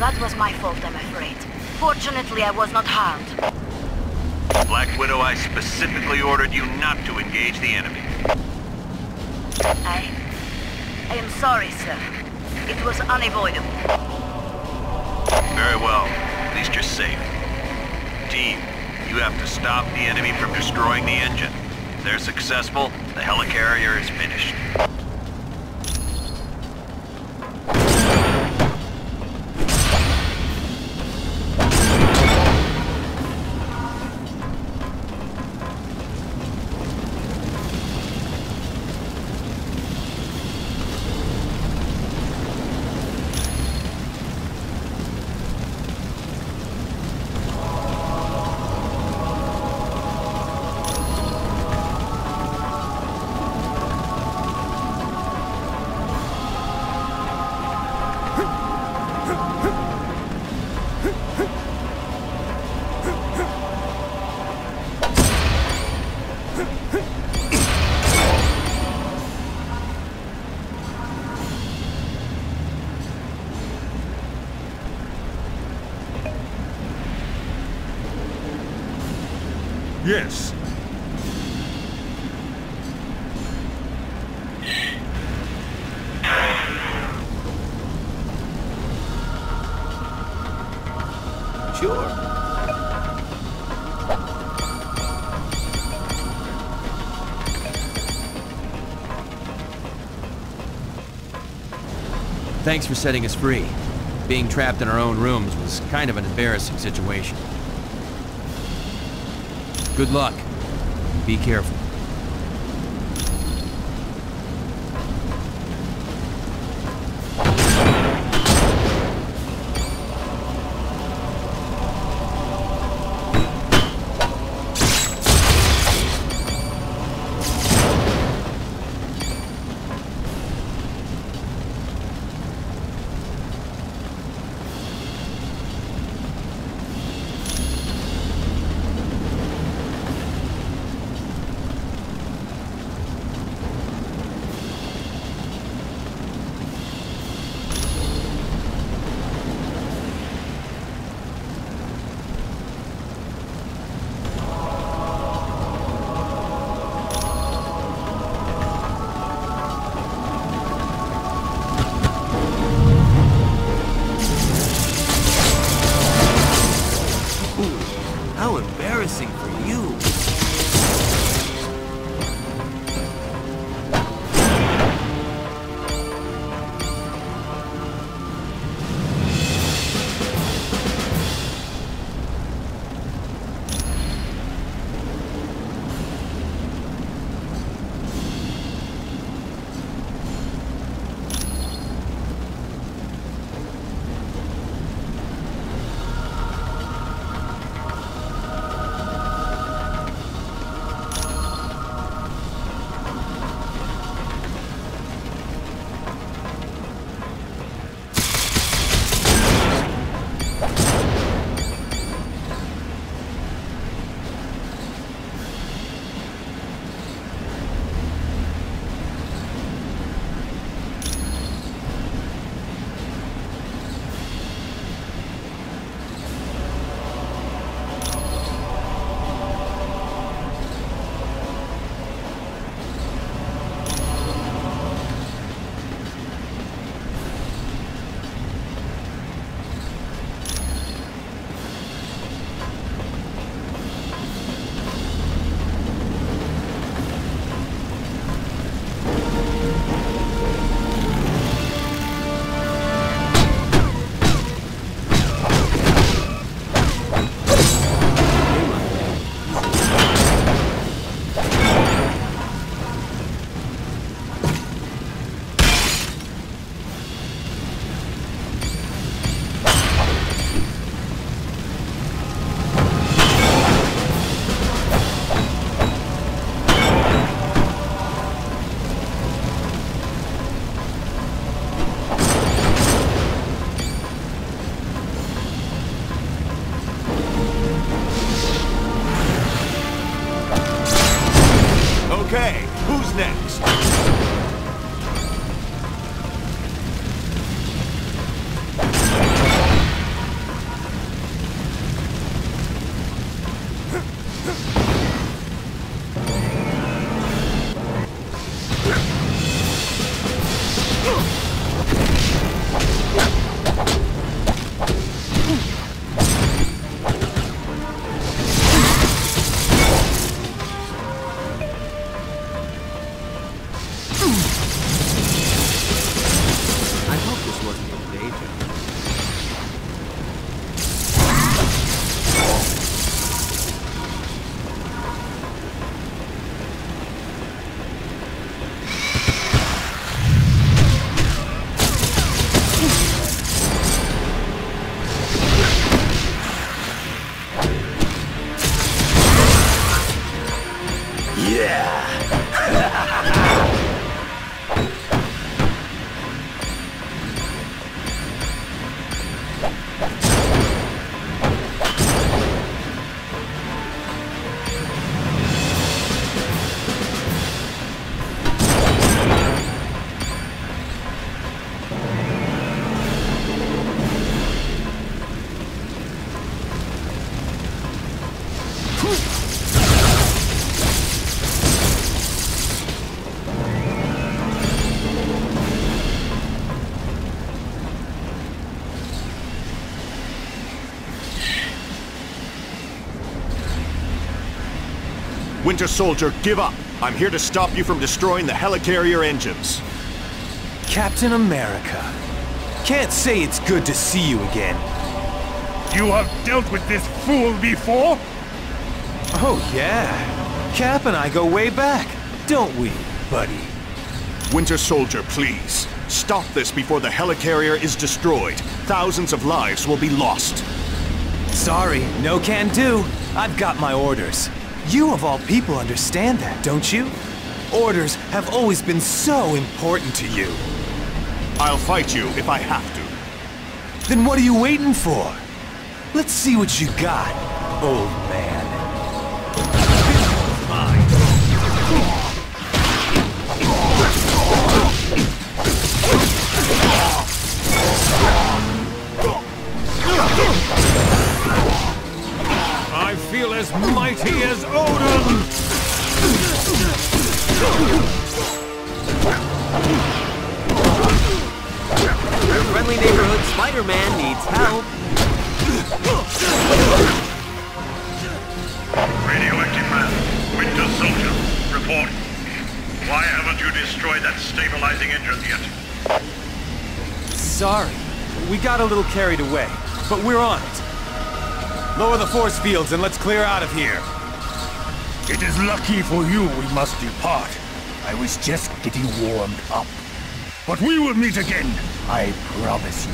That was my fault, I'm afraid. Fortunately, I was not harmed. Black Widow, I specifically ordered you not to engage the enemy. I... I am sorry, sir. It was unavoidable. Very well. At least you're safe. Team, you have to stop the enemy from destroying the engine. If they're successful, the helicarrier is finished. Thanks for setting us free. Being trapped in our own rooms was kind of an embarrassing situation. Good luck. Be careful. Yeah! Winter Soldier, give up. I'm here to stop you from destroying the helicarrier engines. Captain America. Can't say it's good to see you again. You have dealt with this fool before? Oh, yeah. Cap and I go way back, don't we, buddy? Winter Soldier, please. Stop this before the helicarrier is destroyed. Thousands of lives will be lost. Sorry, no can do. I've got my orders. You of all people understand that, don't you? Orders have always been so important to you. I'll fight you if I have to. Then what are you waiting for? Let's see what you got, old Sorry, we got a little carried away, but we're on it. Lower the force fields and let's clear out of here. It is lucky for you we must depart. I was just getting warmed up. But we will meet again, I promise you.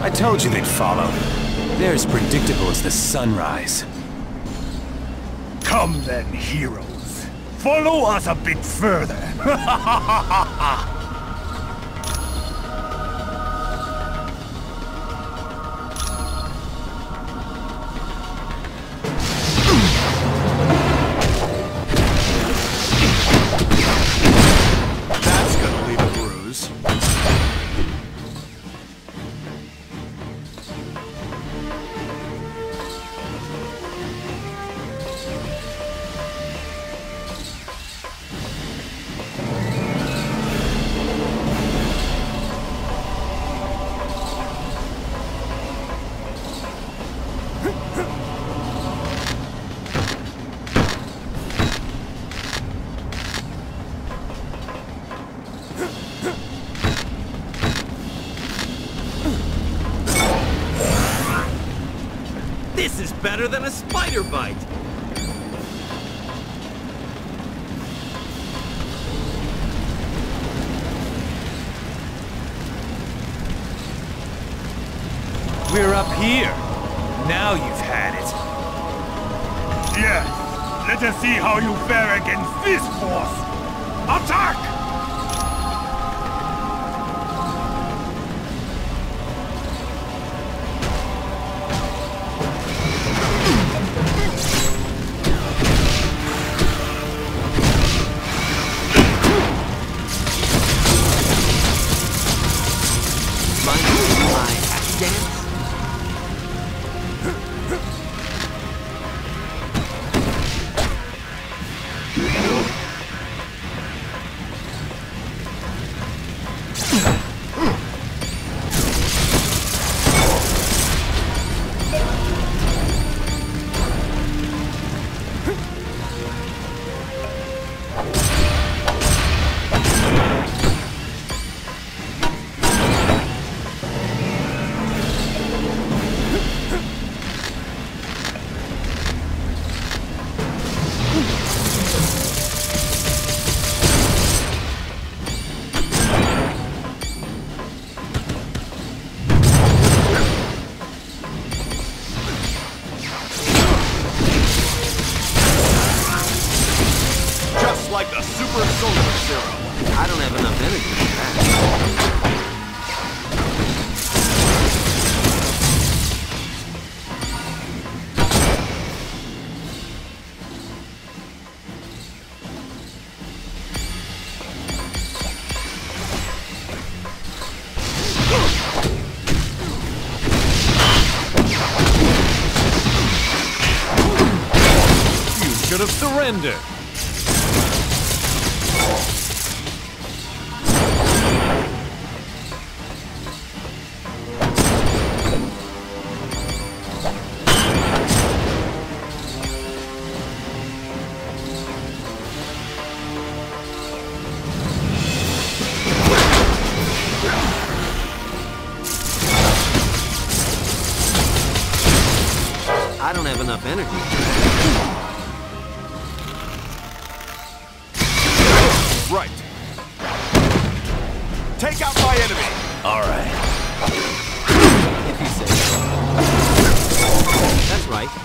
I told you they'd follow. They're as predictable as the sunrise. Come then, heroes. Follow us a bit further. better than a spider bite. We're up here. Now you've had it. yes, let us see how you fare against this force. Attack!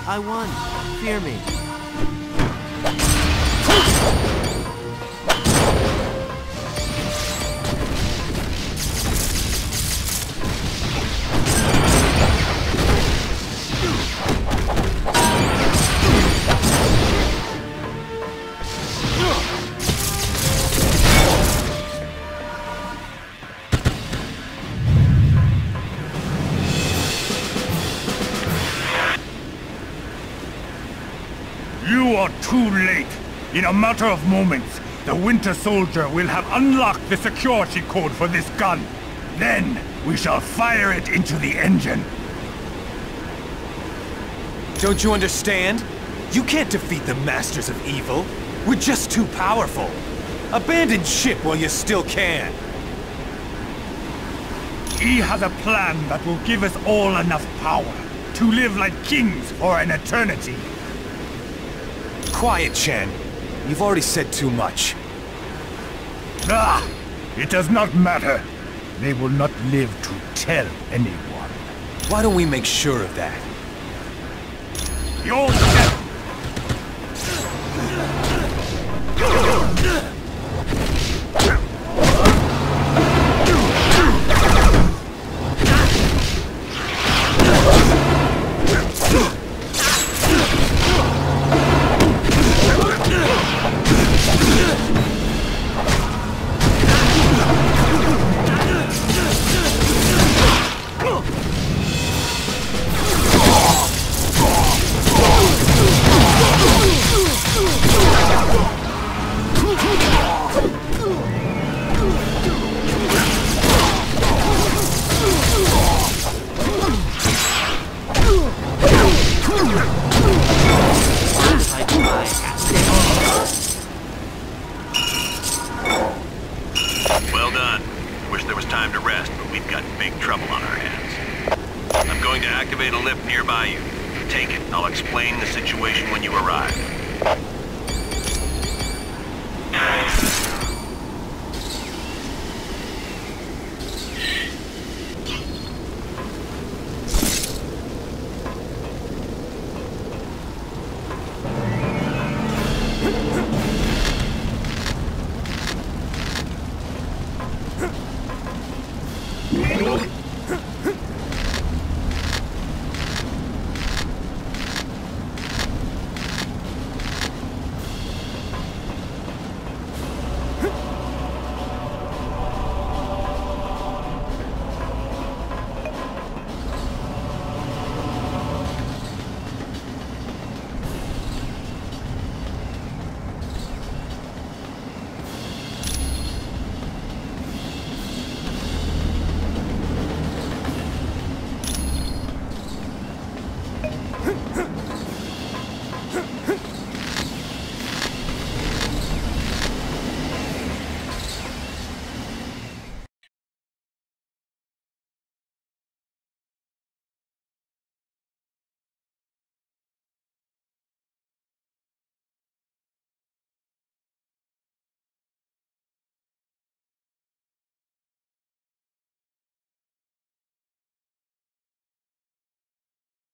I won. Fear me. You are too late. In a matter of moments, the Winter Soldier will have unlocked the security code for this gun. Then, we shall fire it into the engine. Don't you understand? You can't defeat the Masters of Evil. We're just too powerful. Abandon ship while you still can. He has a plan that will give us all enough power to live like kings for an eternity. Quiet, Chen. You've already said too much. Ah! It does not matter. They will not live to tell anyone. Why don't we make sure of that? Your time to rest, but we've got big trouble on our hands. I'm going to activate a lift nearby you. Take it. and I'll explain the situation when you arrive.